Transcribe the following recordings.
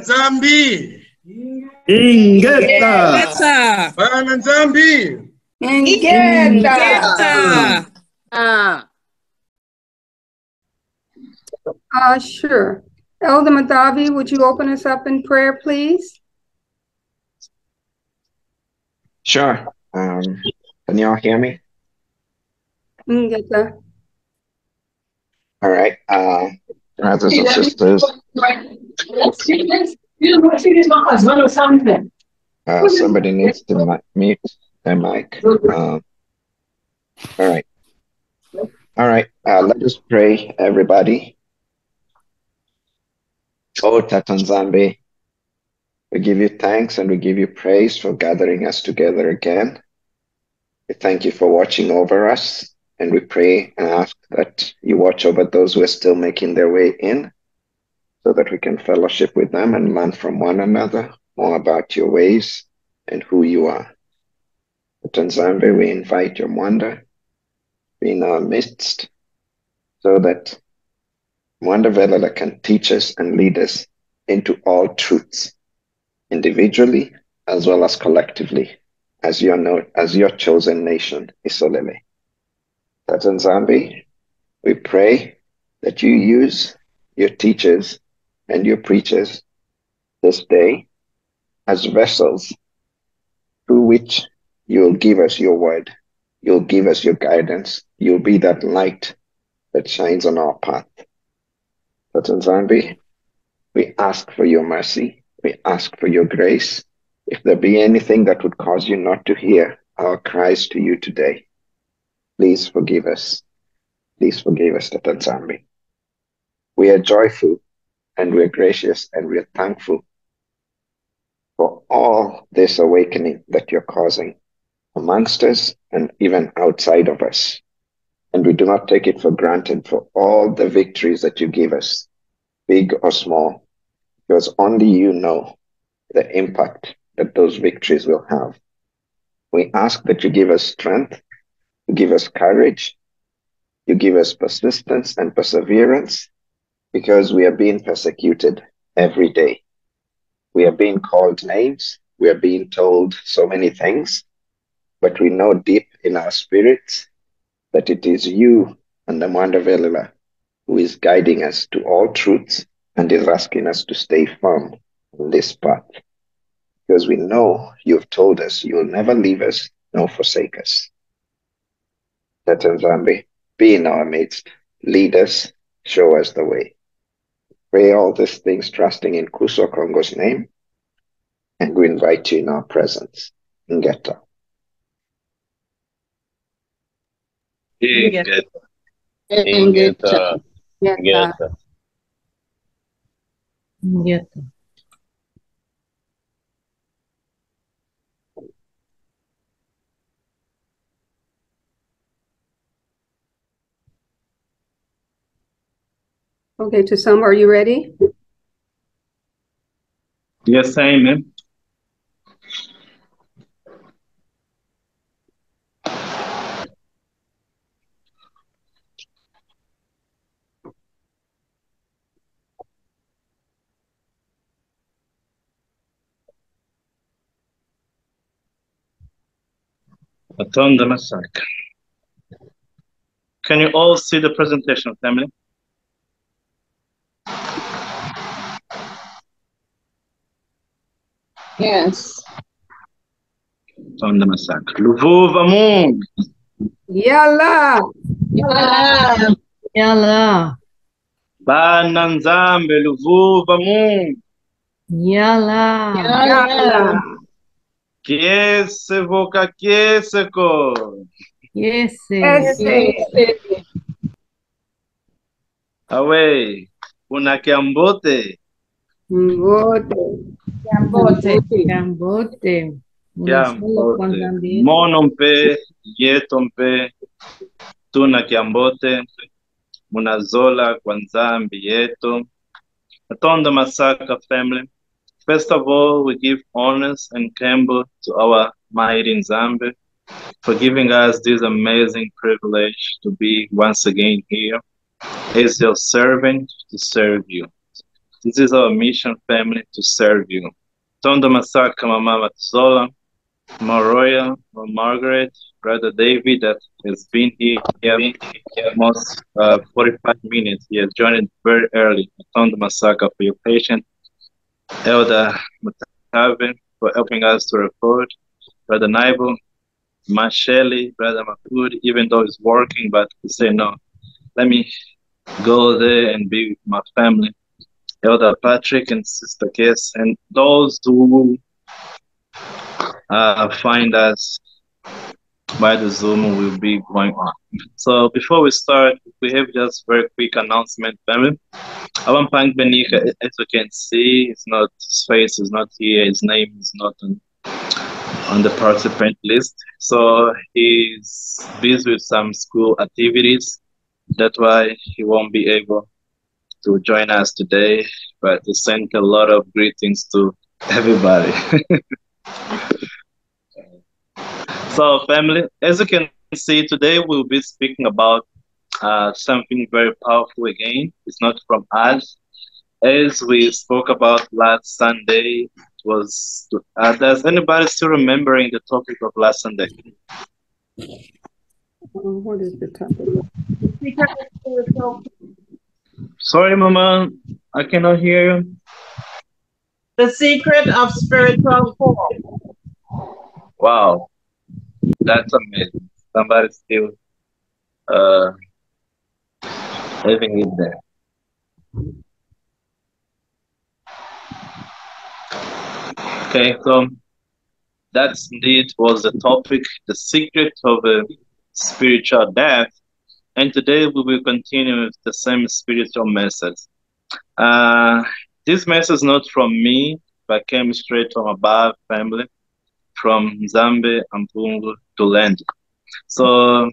nzambi Ingeta. Ingeta. bana nzambi Ingeta. Uh, sure. Elder Madavi, would you open us up in prayer, please? Sure. Um, can y'all hear me? Ingeta. All right. Uh, brothers and sisters, uh, somebody needs to mute their mic. Um, all right. All right. Uh, let us pray, everybody. Oh, Tatanzambe, we give you thanks and we give you praise for gathering us together again. We thank you for watching over us, and we pray and ask that you watch over those who are still making their way in so that we can fellowship with them and learn from one another more about your ways and who you are. Tanzambe, we invite your wonder in our midst so that Mwanda Velela can teach us and lead us into all truths, individually as well as collectively, as your, no, as your chosen nation, Isolele. Tatanzambe, we pray that you use your teachers and your preachers this day as vessels through which you'll give us your word, you'll give us your guidance, you'll be that light that shines on our path. In Zambi, we ask for your mercy, we ask for your grace. If there be anything that would cause you not to hear our cries to you today, please forgive us. Please forgive us, Zambi. We are joyful and we're gracious and we're thankful for all this awakening that you're causing amongst us and even outside of us. And we do not take it for granted for all the victories that you give us, big or small, because only you know the impact that those victories will have. We ask that you give us strength, you give us courage, you give us persistence and perseverance, because we are being persecuted every day. We are being called names, we are being told so many things, but we know deep in our spirits that it is you and the Velela who is guiding us to all truths and is asking us to stay firm on this path. Because we know you've told us you will never leave us nor forsake us. Let Nzambi be in our midst, lead us, show us the way. Pray all these things trusting in Kuso Kongo's name, and we invite you in our presence. Ngeta. Ingeta. Ingeta. Ingeta. Ingeta. Okay, to some, are you ready? Yes. Atonda Masaka. Can you all see the presentation, family? Yes. Atonda Masaka. Luvuva Mungu. Yalla! Yalla. Yalla. Bana Nzambe Luvuva Mungu. Yalla. Yalla. Kiese voka kieseko. Yes. Awe. Una kiambote. Ngote. Cambote. Cambote. Unasolo kwa Kiambote. Zambia. Mono mpe, yeto mpe, tuna kiambote, munazola kwa nzambi yetu. Atonda Masaka family, First of all, we give honors and Campbell to our mighty Nzambe for giving us this amazing privilege to be once again here as your servant to serve you. This is our mission family to serve you. Tondo Masaka Mama Zola, Maroya, Margaret, Brother David that has been here here almost uh, 45 minutes. He has joined very early. Tondo Masaka for your patience. Elder Mutave for helping us to record. Brother Naibu, Masheli, Brother Makud, even though he's working, but he said, no. Let me go there and be with my family. Elder Patrick and Sister Kess, and those who uh, find us by the Zoom will be going on. So before we start, we have just very quick announcement, family. Avan Pank Benika, as you can see, it's not his face is not here, his name is not on on the participant list. So he's busy with some school activities. That's why he won't be able to join us today, but to send a lot of greetings to everybody. so family, as you can see today, we'll be speaking about uh, something very powerful again. It's not from us. As we spoke about last Sunday, it was, uh, does anybody still remembering the topic of last Sunday? What is the topic? Sorry, Mama, I cannot hear you. The secret of spiritual form. Wow, that's amazing. Somebody still uh, living it there. Okay, so that's indeed was the topic, the secret of a spiritual death. And today we will continue with the same spiritual message. Uh, this message is not from me, but came straight from above family, from Zambe and Pungu to land. So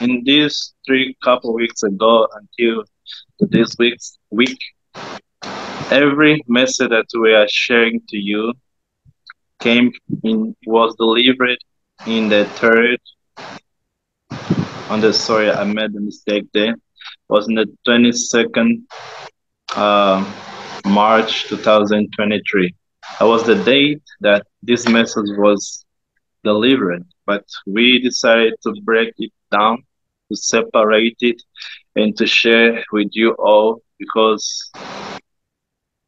in these three couple weeks ago until this week's week, every message that we are sharing to you came in was delivered in the third on the sorry I made a mistake there. Was in the 22nd uh, March 2023 that was the date that this message was delivered but we decided to break it down to separate it and to share with you all because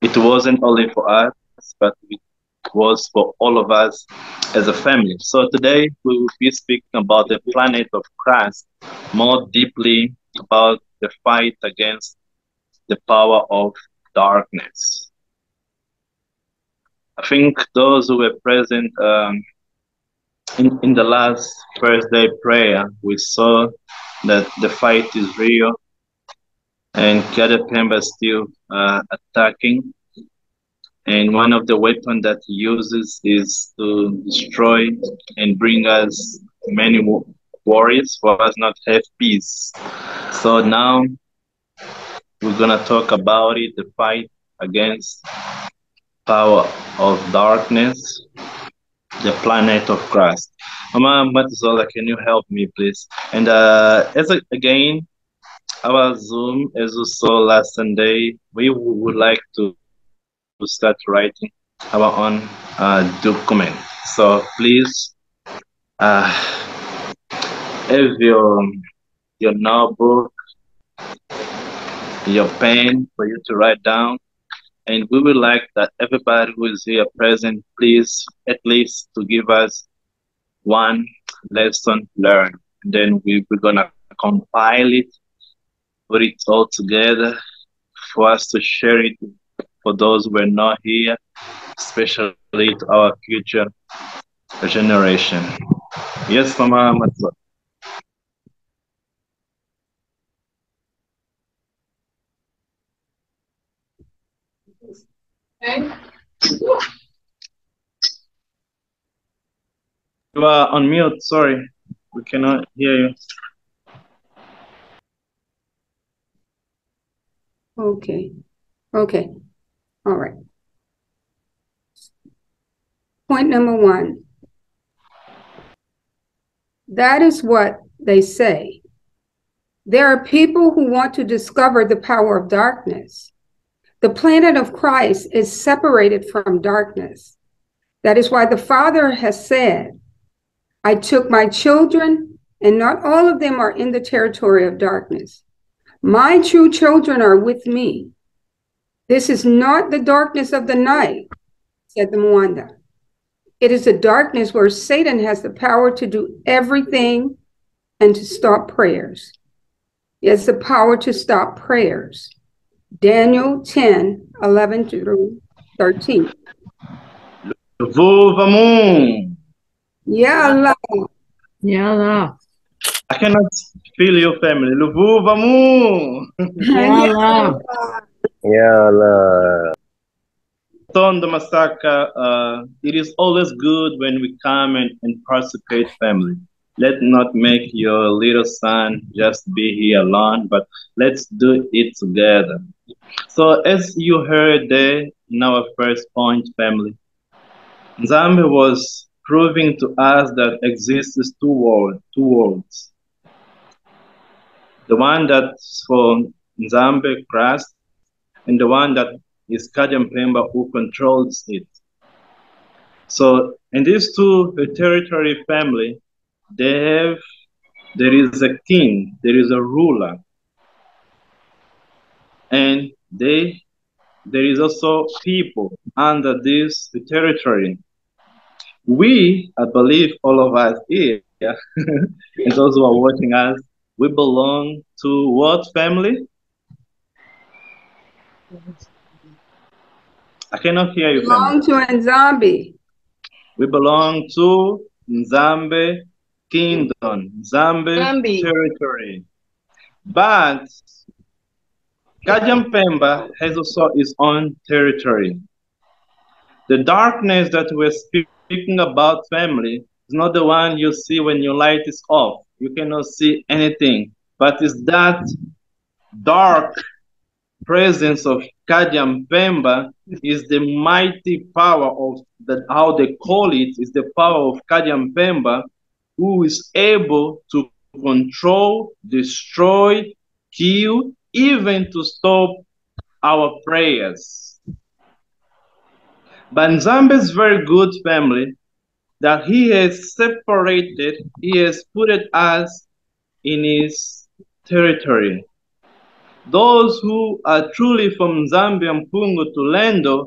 it wasn't only for us but it was for all of us as a family. So today we will be speaking about the planet of Christ, more deeply about the fight against the power of darkness. I think those who were present um, in, in the last first day prayer, we saw that the fight is real and Kadapemba still uh, attacking and one of the weapons that he uses is to destroy and bring us many warriors for us not have peace. So now we're gonna talk about it, the fight against power of darkness, the planet of Christ. Mama Matuzola, can you help me, please? And uh, as a, again, our Zoom, as you saw last Sunday, we would like to to start writing our own uh, document. So please uh, have your, your notebook, your pen for you to write down. And we would like that everybody who is here present, please at least to give us one lesson learned. Then we, we're gonna compile it, put it all together for us to share it for those who are not here, especially to our future generation. Yes, Mama Matzo. You are on mute, sorry. We cannot hear you. Okay, okay, all right. Point number one. That is what they say. There are people who want to discover the power of darkness. The planet of Christ is separated from darkness. That is why the Father has said, I took my children, and not all of them are in the territory of darkness. My true children are with me. This is not the darkness of the night, said the Mwanda. It is a darkness where Satan has the power to do everything and to stop prayers. He has the power to stop prayers. Daniel 10 11 through 13. Vuvamun. Ya Allah. Yalla. I cannot feel your family. Vuvamun. Yalla. Tondo Masaka, uh, it is always good when we come and, and participate family. Let not make your little son just be here alone, but let's do it together. So as you heard there in our first point, family, Nzambe was proving to us that exists two worlds, two worlds. The one that's for Nzambe, Christ, and the one that is Kajam Pemba who controls it. So in these two territory family, they have there is a king, there is a ruler, and they there is also people under this territory. We, I believe, all of us here, and those who are watching us, we belong to what family? I cannot hear you. Belong to Nzambi. We belong to Nzambe Kingdom, Nzambe Nzambi. territory. But Kajampemba has also its own territory. The darkness that we're speaking about, family, is not the one you see when your light is off. You cannot see anything, but it's that dark presence of Kajam Pemba is the mighty power of the how they call it is the power of Kajam Pemba who is able to control, destroy, kill, even to stop our prayers. But Nzambe is very good family that he has separated, he has put us in his territory. Those who are truly from Zambia, Mpungu Tulendo,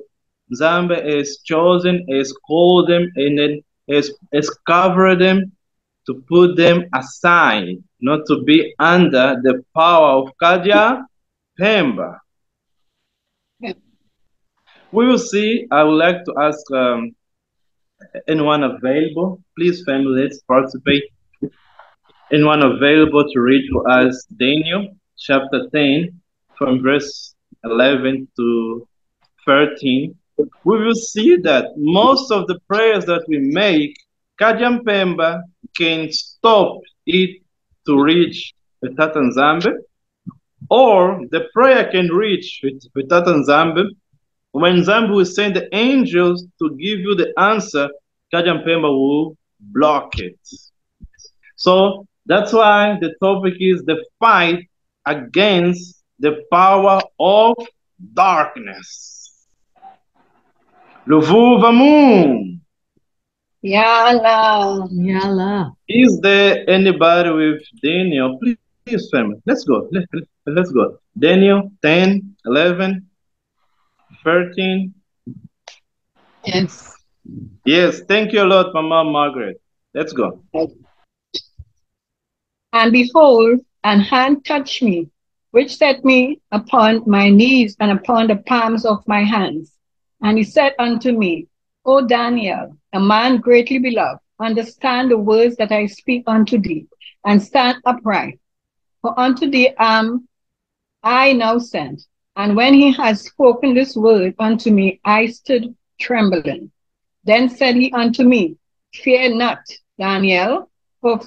Zambia has chosen, has called them, and then has, has covered them to put them aside, not to be under the power of Kaja Pemba. We will see. I would like to ask um, anyone available, please, family, let's participate. Anyone available to read for us Daniel chapter 10 from verse 11 to 13. We will see that most of the prayers that we make, Kajam Pemba can stop it to reach Tata Nzambe, or the prayer can reach with Tata Nzambe. When Nzambe will send the angels to give you the answer, Kajam Pemba will block it. So that's why the topic is the fight against the power of darkness. Luvuvamun. Yalla. Yalla. Is there anybody with Daniel? Please, please family. Let's go. Let, let- let's go. Daniel 10, 11, 13. Yes. Yes, thank you a lot, Mama Margaret. Let's go. And behold, an hand touched me, which set me upon my knees and upon the palms of my hands. And he said unto me, O Daniel, a man greatly beloved, understand the words that I speak unto thee, and stand upright. For unto thee am I now sent. And when he had spoken this word unto me, I stood trembling. Then said he unto me, Fear not, Daniel, for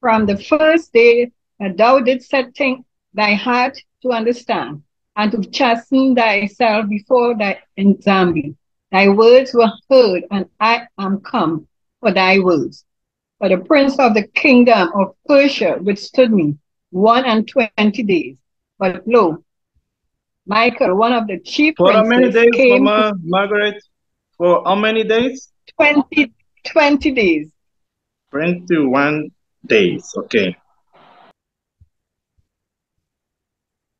from the first day that thou didst set thing, thy heart to understand, and to chasten thyself before thy Nzambi, Thy words were heard, and I am come for thy words. But the prince of the kingdom of Persia withstood me one and twenty days. But lo, Michael, one of the chief For how many days, came Mama Margaret? For how many days? 20, 20 days. 21 days. Okay.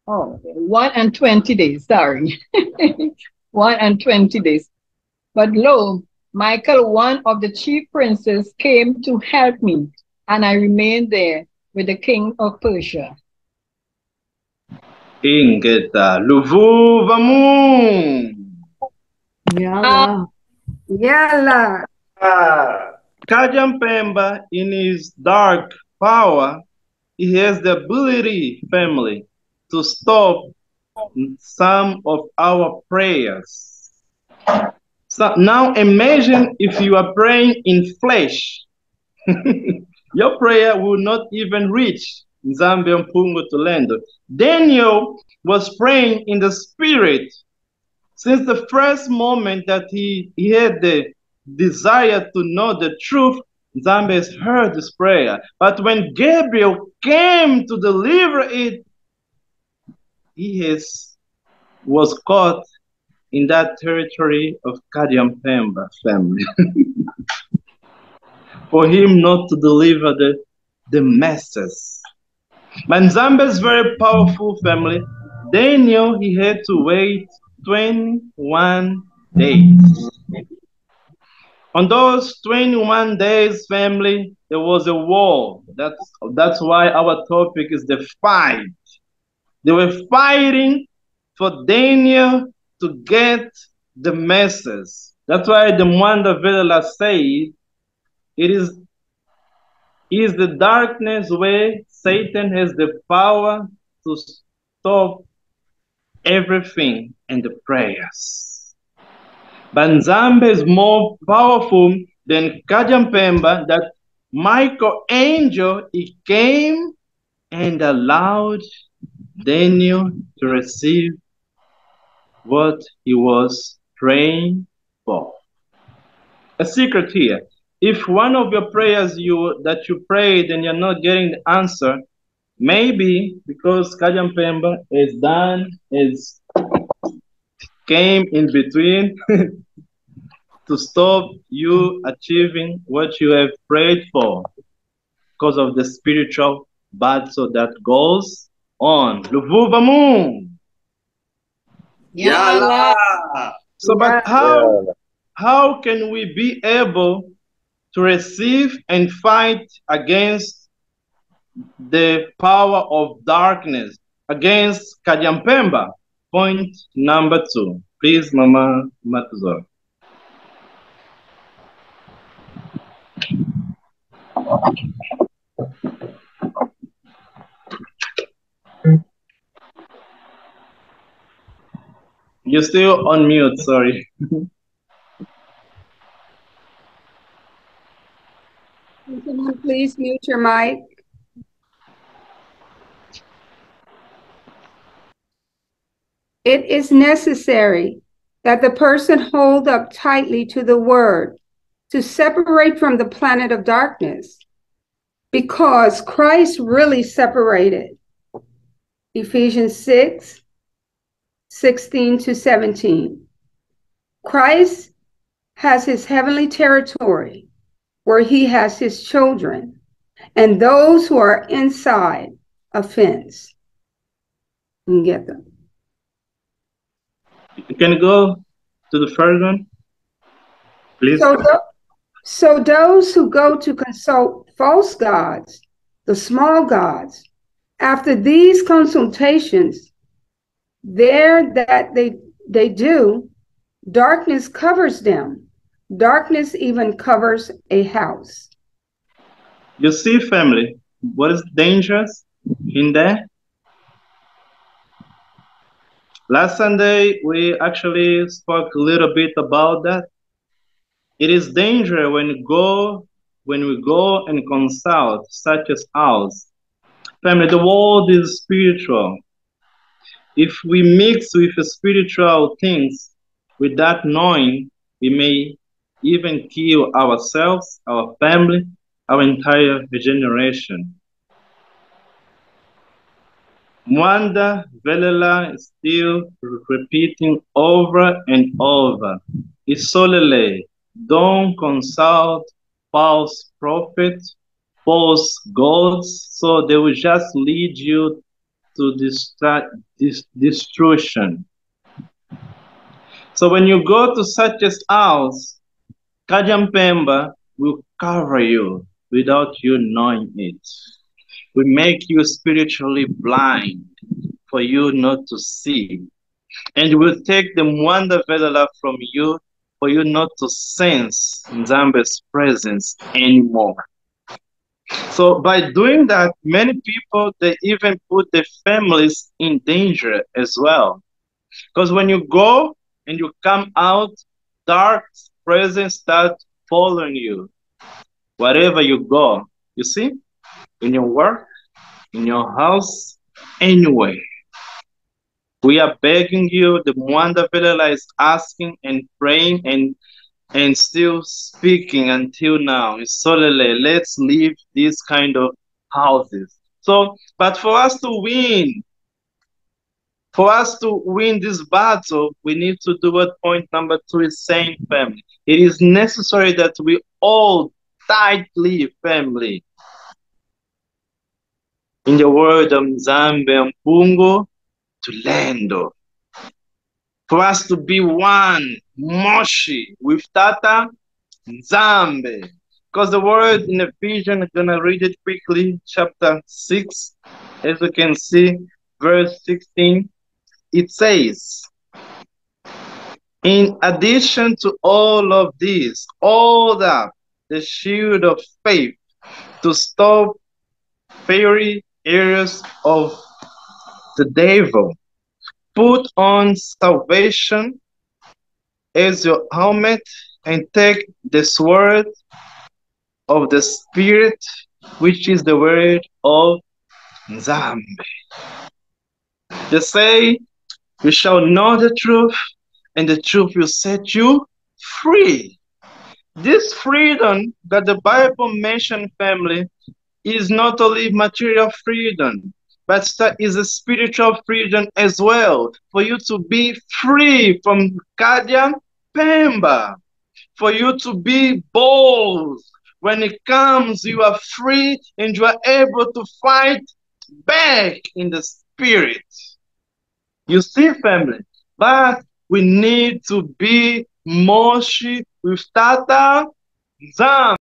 Oh, one and 20 days, sorry. one and 20 days. But lo, Michael, one of the chief princes, came to help me, and I remained there with the king of Persia. Ingeta Luvuvamu. Yalla. Ah. Yalla. Kajam Pemba, in his dark power, he has the ability, family, to stop some of our prayers. So now imagine if you are praying in flesh. Your prayer will not even reach Zambia Mpungo to land. Daniel was praying in the spirit since the first moment that he, he had the desire to know the truth, Zambia has heard this prayer. But when Gabriel came to deliver it, he was caught in that territory of Kadiam Pemba family. For him not to deliver the, the masses. Is very powerful family. they knew he had to wait 21 days. On those 21 days, family, there was a war. That's, that's why our topic is the fight. They were fighting for Daniel to get the message. That's why the Mwanda Vela said, it is, is the darkness where Satan has the power to stop everything in the prayers. But Nzambe is more powerful than Kajampemba that Michael angel, he came and allowed Daniel to receive what he was praying for. A secret here. If one of your prayers you that you prayed and you're not getting the answer, maybe because Kajampemba is done, is came in between to stop you achieving what you have prayed for because of the spiritual battle that goes on. Luvuvamu. Yalla. So, but how how can we be able to receive and fight against the power of darkness, against Kajampemba? Point number two. Please, Mama Matuzor. You're still on mute, sorry. Can you please mute your mic? It is necessary that the person hold up tightly to the word to separate from the planet of darkness because Christ really separated. Ephesians 6 16 to 17. Christ has his heavenly territory where he has his children and those who are inside a fence. You can get them. You can go to the first one, please. So, tho- so those who go to consult false gods, the small gods, after these consultations, there that they they do, darkness covers them. Darkness even covers a house. You see, family, what is dangerous in there? Last Sunday, we actually spoke a little bit about that. It is dangerous when you go when we go and consult such as ours. Family, the world is spiritual. If we mix with spiritual things without knowing, we may even kill ourselves, our family, our entire generation. Mwanda Velela is still repeating over and over. Isolele, don't consult false prophets, false gods, so they will just lead you to distract, dis- destruction. So when you go to such a house, Kajampemba will cover you without you knowing it. We make you spiritually blind for you not to see. And will take the Mwanda Velela from you for you not to sense Nzambe's presence anymore. So by doing that, many people they even put their families in danger as well. Because when you go and you come out, dark presence start following you. Wherever you go, you see, in your work, in your house, anywhere. We are begging you, the Mwanda Velela is asking and praying and and still speaking until now. Solely let's leave these kind of houses. So, but for us to win, for us to win this battle, we need to do what point number two is saying, family. It is necessary that we all tightly, family. In the word of Zambe Mpungo, to Lendo. For us to be one, Moshi, with Tata Zambe. Because the word in Ephesians, I'm going to read it quickly, chapter 6, as you can see, verse 16, it says, In addition to all of this, all that, the shield of faith to stop fiery areas of the devil. Put on salvation as your helmet and take the sword of the Spirit, which is the word of Nzambe. They say, You shall know the truth, and the truth will set you free. This freedom that the Bible mentioned, family, is not only material freedom, but that is a spiritual freedom as well. For you to be free from Kadia For you to be bold. When it comes, you are free and you are able to fight back in the spirit. You see, family, but we need to be Moshi with Tata Zam.